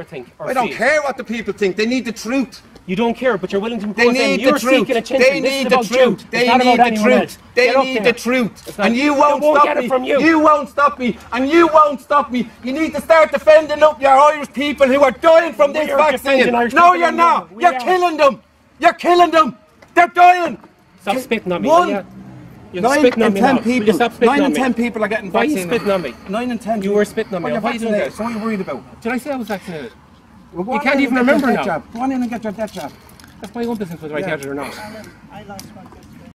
think I don't feel. care what the people think. They need the truth. You don't care, but you're willing to They them. need You're the truth. seeking attention. They need the truth. They need the else. truth. They Get need the truth. And you won't won't stop me. from you. won't stop me. And you won't stop me. You need to start defending up your Irish people who are dying from this We are vaccine. No, you're not. You're are. killing them. You're killing them. They're dying. Stop spitting on me. One- will ya? You're Nine spitting on and me ten now. You people. stop spitting Nine and ten people are getting Why are you vaccinated. spitting on me? Nine and ten. You were spitting on me. Well, you're Why are you doing vaccinated. that? So what are you worried about? Did I say I was vaccinated? Well, You can't even your remember now. Jab. Go on in and get your death jab. That's my own business whether I Yeah. get it or not. I lost my